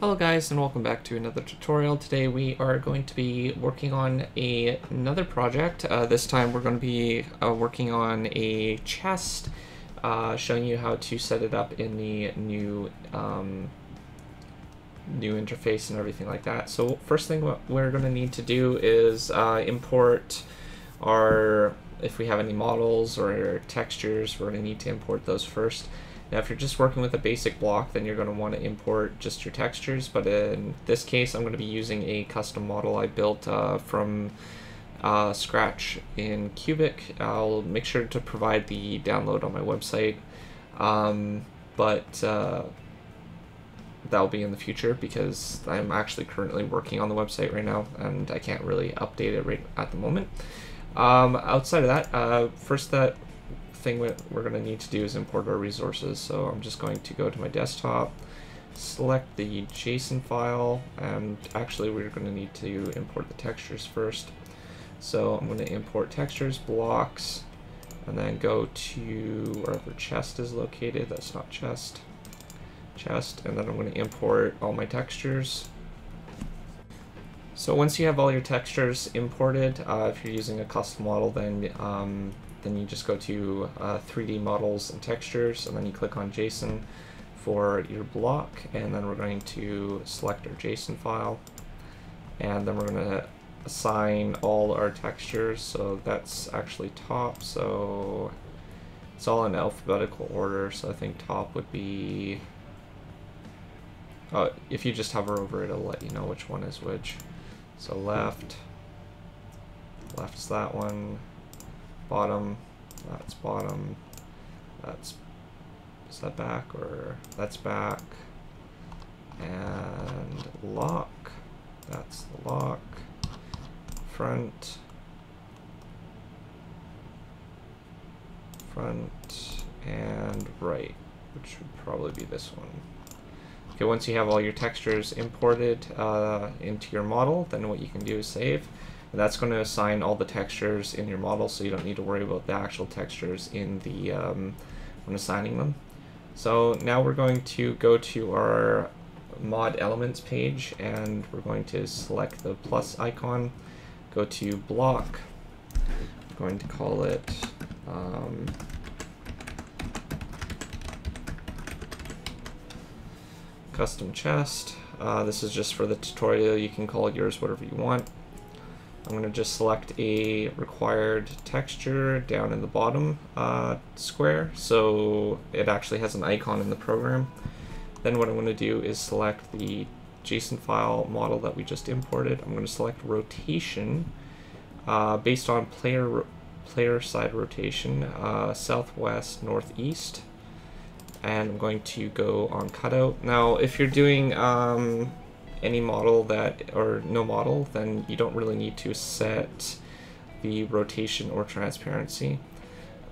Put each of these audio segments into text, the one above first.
Hello guys and welcome back to another tutorial. Today we are going to be working on a, another project. Uh, this time we're going to be uh, working on a chest, uh, showing you how to set it up in the new um, new interface and everything like that. So first thing we're going to need to do is uh, import our, if we have any models or textures, we're going to need to import those first. Now if you're just working with a basic block, then you're going to want to import just your textures, but in this case I'm going to be using a custom model I built uh, from uh, scratch in Cubik. I'll make sure to provide the download on my website, um, but uh, that'll be in the future because I'm actually currently working on the website right now and I can't really update it right at the moment. Um, outside of that, uh, first that thing we're going to need to do is import our resources. So I'm just going to go to my desktop, select the JSON file, and actually we're going to need to import the textures first. So I'm going to import textures, blocks, and then go to wherever chest is located. That's not chest. Chest, and then I'm going to import all my textures. So once you have all your textures imported, uh, if you're using a custom model, then um, then you just go to uh, 3D models and textures, and then you click on JSON for your block, and then we're going to select our JSON file, and then we're going to assign all our textures, so that's actually top, so it's all in alphabetical order, so I think top would be, oh, if you just hover over it, it'll let you know which one is which. So left, left's that one, bottom, that's bottom, that's, is that back or that's back, and lock, that's the lock, front, front, and right, which would probably be this one. Okay, once you have all your textures imported uh, into your model, then what you can do is save. And that's going to assign all the textures in your model, so you don't need to worry about the actual textures in the um, when assigning them. So now we're going to go to our mod elements page, and we're going to select the plus icon, go to block. We're going to call it um, custom chest. Uh, this is just for the tutorial. You can call yours whatever you want. I'm going to just select a required texture down in the bottom uh, square so it actually has an icon in the program. Then what I'm going to do is select the JSON file model that we just imported. I'm going to select rotation uh, based on player player side rotation, uh, southwest, northeast, and I'm going to go on cutout. Now if you're doing um, any model that, or no model, then you don't really need to set the rotation or transparency.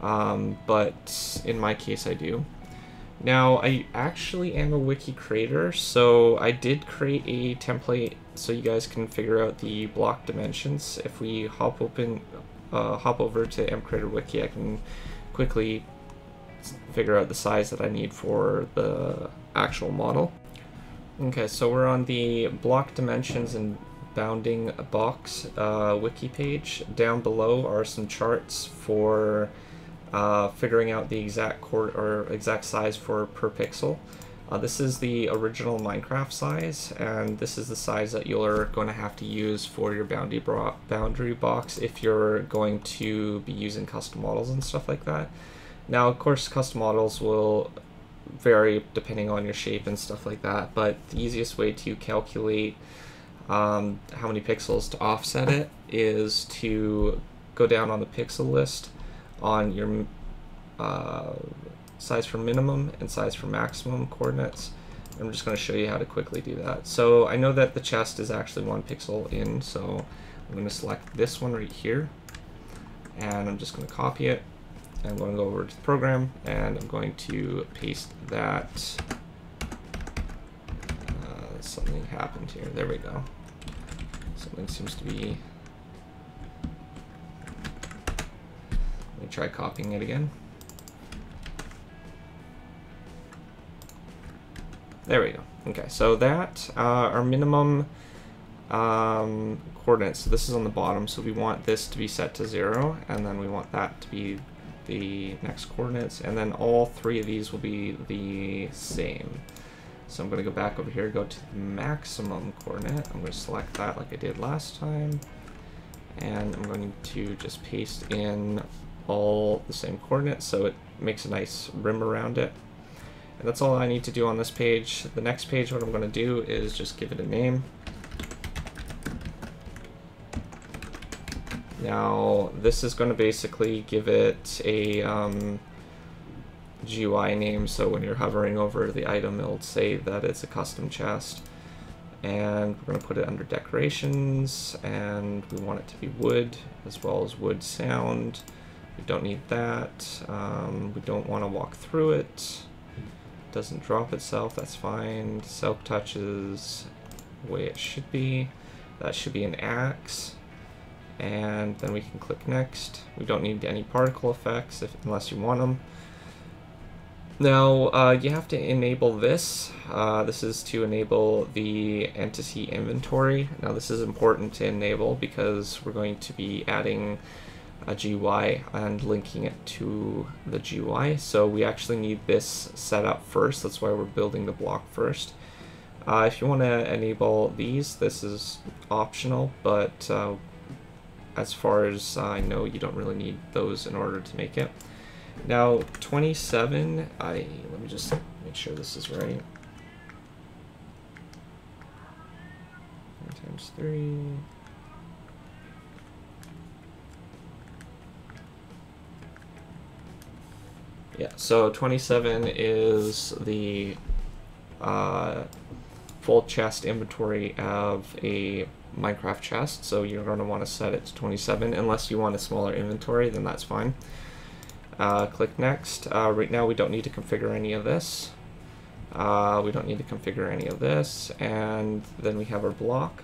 Um, but in my case I do. Now I actually am a wiki creator, so I did create a template so you guys can figure out the block dimensions. If we hop open, uh, hop over to MCreator wiki, I can quickly figure out the size that I need for the actual model. Okay, so we're on the block dimensions and bounding box uh, wiki page. Down below are some charts for uh, figuring out the exact or exact size for per pixel. Uh, this is the original Minecraft size, and this is the size that you're going to have to use for your boundary, boundary box if you're going to be using custom models and stuff like that. Now, of course, custom models will vary depending on your shape and stuff like that, but the easiest way to calculate um, how many pixels to offset it is to go down on the pixel list on your uh, size for minimum and size for maximum coordinates. I'm just going to show you how to quickly do that. So I know that the chest is actually one pixel in, so I'm going to select this one right here, and I'm just going to copy it I'm going to go over to the program and I'm going to paste that. Uh, something happened here. There we go. Something seems to be. Let me try copying it again. There we go. Okay, so that, uh, our minimum um, coordinates, so this is on the bottom, so we want this to be set to 0, and then we want that to be the next coordinates, and then all three of these will be the same. So I'm going to go back over here, go to the maximum coordinate. I'm going to select that like I did last time. And I'm going to just paste in all the same coordinates so it makes a nice rim around it. And that's all I need to do on this page. The next page, what I'm going to do is just give it a name. Now, this is going to basically give it a um, GUI name, so when you're hovering over the item, it'll say that it's a custom chest. And we're going to put it under decorations, and we want it to be wood, as well as wood sound. We don't need that. Um, we don't want to walk through it. Doesn't drop itself, that's fine. Self touches the way it should be. That should be an axe and then we can click next. We don't need any particle effects if, unless you want them. Now, uh, you have to enable this. Uh, this is to enable the entity inventory. Now, this is important to enable because we're going to be adding a GUI and linking it to the GUI. So we actually need this set up first. That's why we're building the block first. Uh, if you want to enable these, this is optional, but uh, as far as I know, you don't really need those in order to make it. Now, 27, I, let me just make sure this is right. times 3. Yeah, so 27 is the uh, full chest inventory of a Minecraft chest, so you're going to want to set it to 27. Unless you want a smaller inventory, then that's fine. Uh, click Next. Uh, right now we don't need to configure any of this. Uh, we don't need to configure any of this. And then we have our block.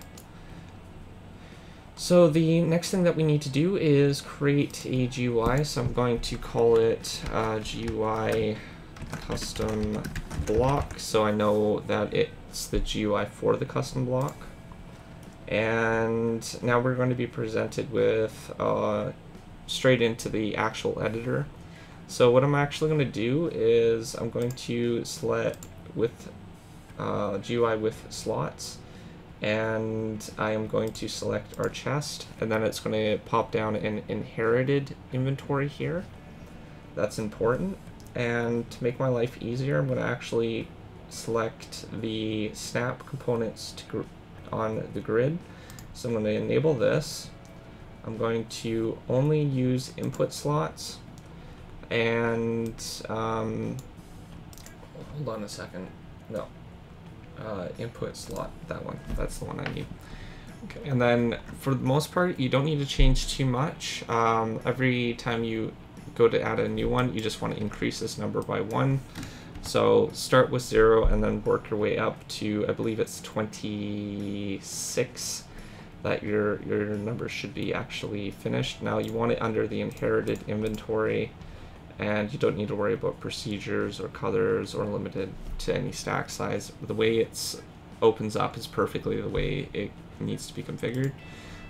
So the next thing that we need to do is create a GUI. So I'm going to call it uh, GUI custom block so I know that the GUI for the custom block. And now we're going to be presented with uh, straight into the actual editor. So what I'm actually going to do is I'm going to select with uh, GUI with slots and I am going to select our chest and then it's going to pop down an inherited inventory here. That's important. And to make my life easier, I'm going to actually select the snap components to on the grid. So I'm going to enable this. I'm going to only use input slots and um, hold on a second. No, uh, input slot, that one. That's the one I need. Okay, and then for the most part, you don't need to change too much. Um, every time you go to add a new one, you just want to increase this number by one. So start with zero and then work your way up to, I believe it's 26 that your, your number should be actually finished. Now you want it under the inherited inventory and you don't need to worry about procedures or colors or limited to any stack size. The way it opens up is perfectly the way it needs to be configured.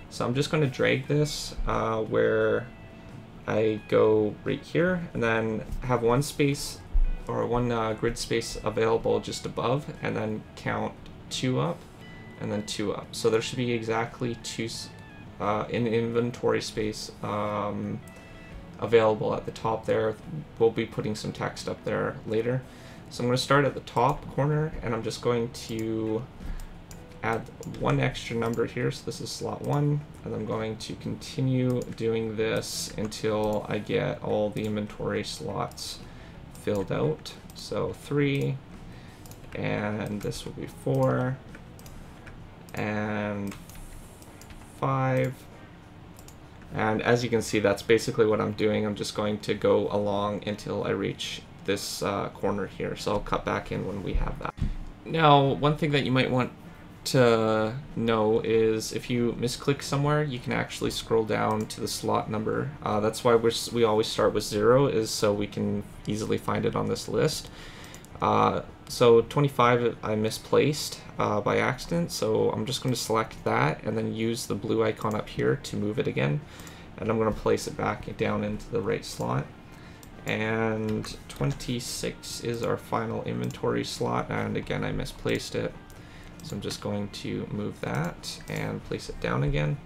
So I'm just going to drag this uh, where I go right here and then have one space or one uh, grid space available just above and then count two up and then two up. So there should be exactly two uh, in inventory space um, available at the top there. We'll be putting some text up there later. So I'm going to start at the top corner and I'm just going to add one extra number here. So this is slot one and I'm going to continue doing this until I get all the inventory slots filled out. So three, and this will be four, and five. And as you can see, that's basically what I'm doing. I'm just going to go along until I reach this uh, corner here. So I'll cut back in when we have that. Now, one thing that you might want to know is if you misclick somewhere, you can actually scroll down to the slot number. Uh, that's why we we always start with zero, is so we can easily find it on this list. Uh, so 25 I misplaced uh, by accident, so I'm just going to select that and then use the blue icon up here to move it again. And I'm going to place it back down into the right slot. And 26 is our final inventory slot, and again I misplaced it. So I'm just going to move that and place it down again.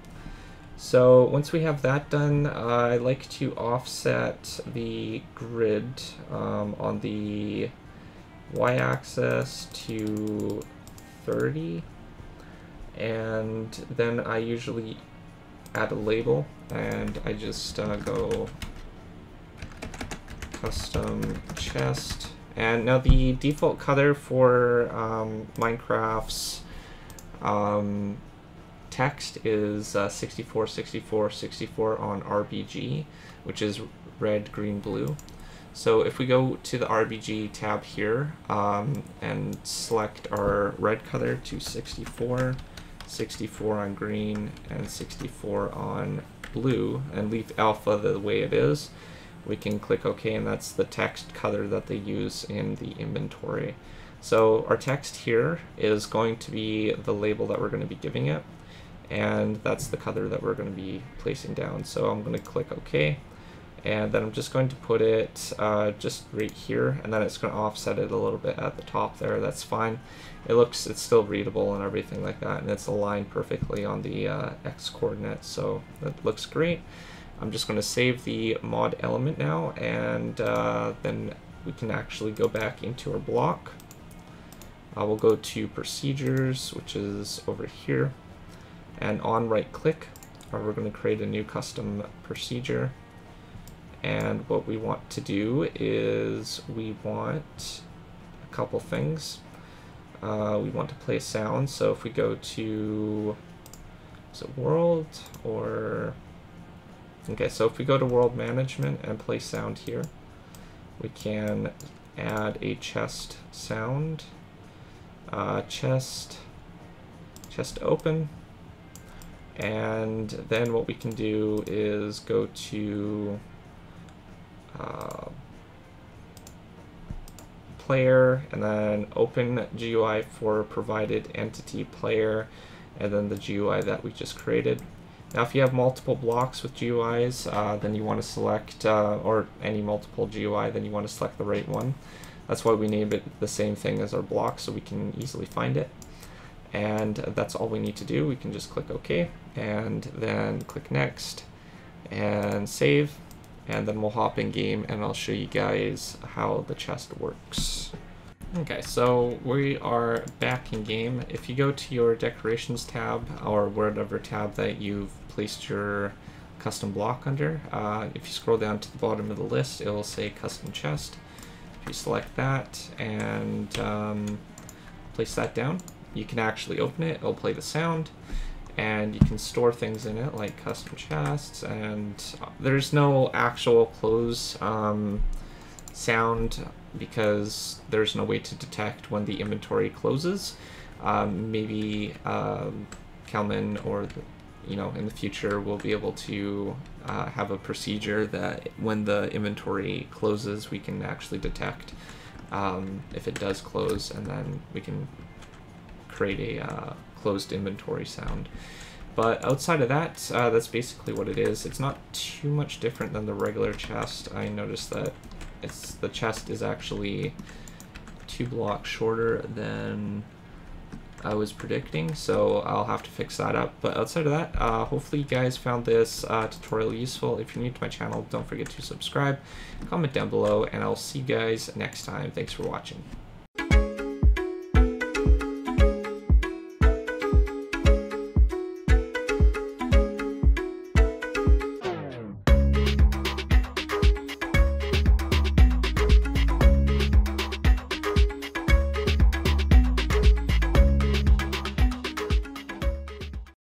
So once we have that done, uh, I like to offset the grid um, on the y-axis to 30 and then I usually add a label and I just uh, go custom chest and now the default color for um, Minecraft's um, text is uh, 64 64 64 on RBG which is red green blue. So if we go to the RBG tab here um, and select our red color to 64, 64 on green, and 64 on blue, and leave alpha the way it is, we can click OK, and that's the text color that they use in the inventory. So our text here is going to be the label that we're going to be giving it, and that's the color that we're going to be placing down. So I'm going to click OK and then I'm just going to put it uh, just right here and then it's going to offset it a little bit at the top there that's fine it looks it's still readable and everything like that and it's aligned perfectly on the uh, X coordinate, so that looks great I'm just going to save the mod element now and uh, then we can actually go back into our block uh, we'll go to procedures which is over here and on right click uh, we're going to create a new custom procedure and what we want to do is we want a couple things. Uh, we want to play a sound, so if we go to, is it world or, okay, so if we go to world management and play sound here, we can add a chest sound, uh, chest, chest open, and then what we can do is go to uh, player and then open GUI for provided entity player and then the GUI that we just created. Now if you have multiple blocks with GUIs, uh, then you want to select, uh, or any multiple GUI, then you want to select the right one. That's why we name it the same thing as our block so we can easily find it. And that's all we need to do. We can just click OK and then click Next and save and then we'll hop in game and I'll show you guys how the chest works. Okay, so we are back in game. If you go to your decorations tab or whatever tab that you've placed your custom block under, uh, if you scroll down to the bottom of the list, it will say custom chest. If you select that and um, place that down, you can actually open it, it'll play the sound and you can store things in it like custom chests and there's no actual close um, sound because there's no way to detect when the inventory closes. Um, maybe um, Klemen or the, you know in the future we'll be able to uh, have a procedure that when the inventory closes we can actually detect um, if it does close and then we can create a uh, closed inventory sound. But outside of that, uh, that's basically what it is. It's not too much different than the regular chest. I noticed that it's the chest is actually two blocks shorter than I was predicting, so I'll have to fix that up. But outside of that, uh, hopefully you guys found this uh, tutorial useful. If you're new to my channel, don't forget to subscribe, comment down below, and I'll see you guys next time. Thanks for watching.